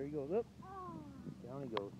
there he goes. Up. Oh. Down he goes.